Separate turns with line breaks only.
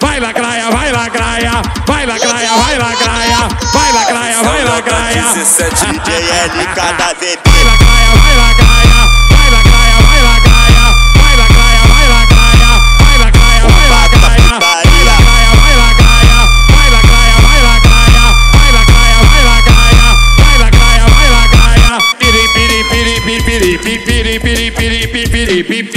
Vai lacraia, vai lacraia, vai lacraia, vai lacraia, vai lacraia, vai lacraia.
17 DJ LK da VB.
Vai lacraia, vai lacraia, vai lacraia, vai lacraia, vai lacraia, vai lacraia, vai lacraia, vai lacraia, vai lacraia, vai lacraia, vai lacraia, vai lacraia, vai lacraia, vai lacraia, vai lacraia, vai lacraia. Piri piri piri piri piri piri piri piri piri piri piri